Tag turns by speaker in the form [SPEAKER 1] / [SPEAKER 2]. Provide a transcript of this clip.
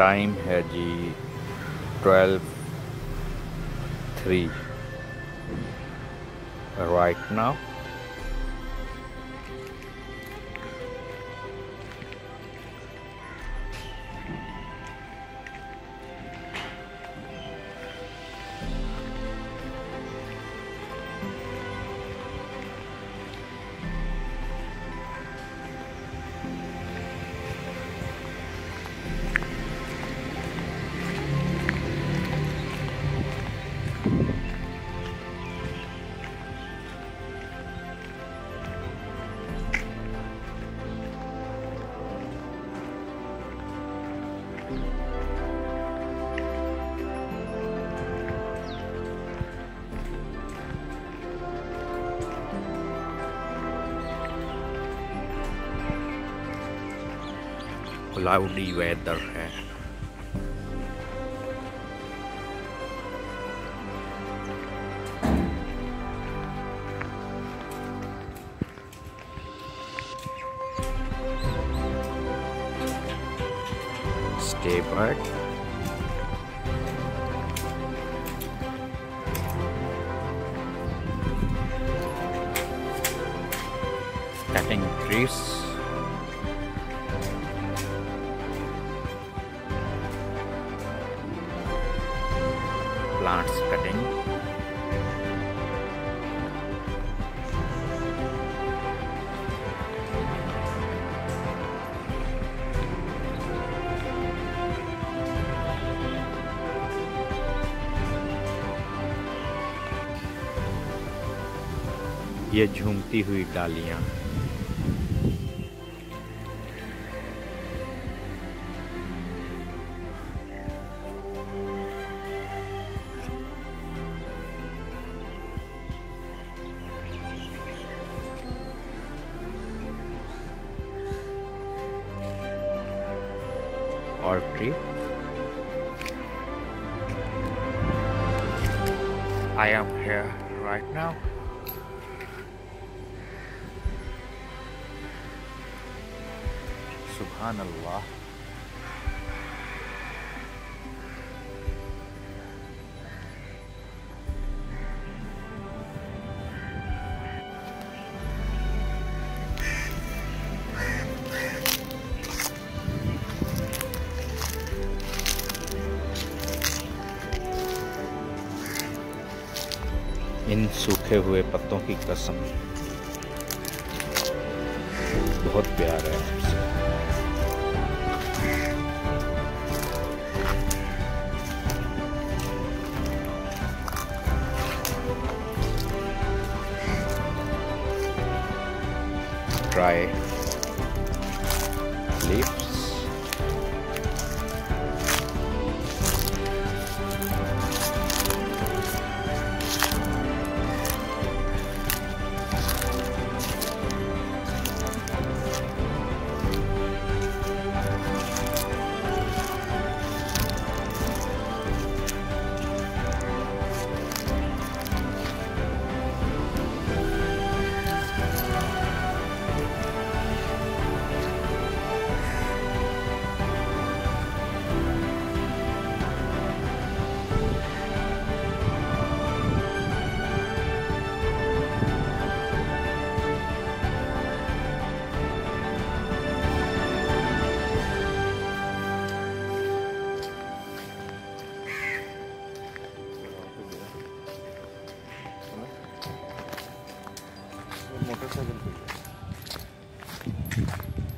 [SPEAKER 1] Time है जी twelve three right now cloudy weather है Stay back. cutting trees plants cutting ये झूमती हुई डालियाँ or tree. I am here right now. Subhanallah. इन सूखे हुए पत्तों की कसम। बहुत प्यार है dry leaves
[SPEAKER 2] motor 7 wheelers.